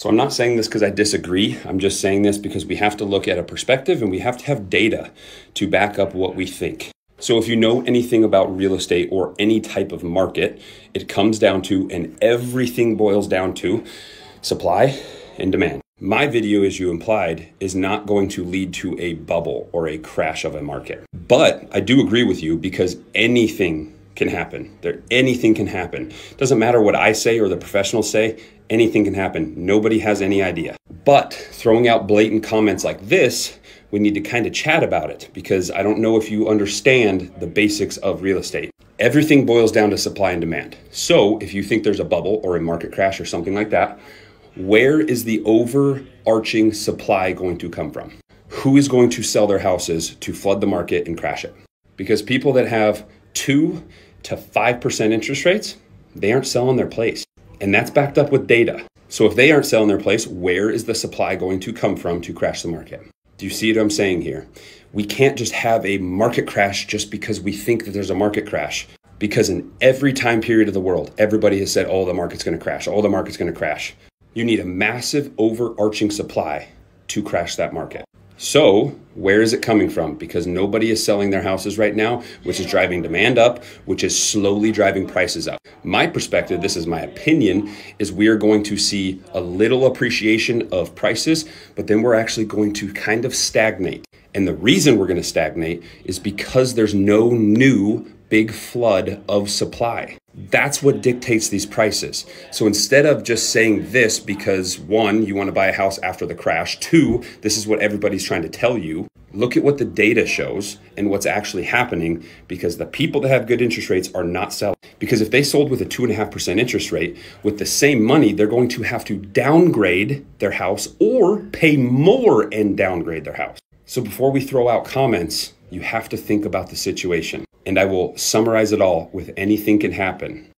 So I'm not saying this because I disagree. I'm just saying this because we have to look at a perspective and we have to have data to back up what we think. So if you know anything about real estate or any type of market, it comes down to, and everything boils down to, supply and demand. My video, as you implied, is not going to lead to a bubble or a crash of a market. But I do agree with you because anything can happen. There, anything can happen. Doesn't matter what I say or the professionals say, anything can happen. Nobody has any idea. But throwing out blatant comments like this, we need to kind of chat about it because I don't know if you understand the basics of real estate. Everything boils down to supply and demand. So if you think there's a bubble or a market crash or something like that, where is the overarching supply going to come from? Who is going to sell their houses to flood the market and crash it? Because people that have 2 to 5% interest rates, they aren't selling their place. And that's backed up with data. So if they aren't selling their place, where is the supply going to come from to crash the market? Do you see what I'm saying here? We can't just have a market crash just because we think that there's a market crash. Because in every time period of the world, everybody has said, oh, the market's gonna crash, oh, the market's gonna crash. You need a massive overarching supply to crash that market. So, where is it coming from? Because nobody is selling their houses right now, which is driving demand up, which is slowly driving prices up. My perspective, this is my opinion, is we are going to see a little appreciation of prices, but then we're actually going to kind of stagnate. And the reason we're going to stagnate is because there's no new big flood of supply. That's what dictates these prices. So instead of just saying this because one, you want to buy a house after the crash, two, this is what everybody's trying to tell you, look at what the data shows and what's actually happening because the people that have good interest rates are not selling. Because if they sold with a 2.5% interest rate, with the same money, they're going to have to downgrade their house or pay more and downgrade their house. So before we throw out comments, you have to think about the situation. And I will summarize it all with anything can happen.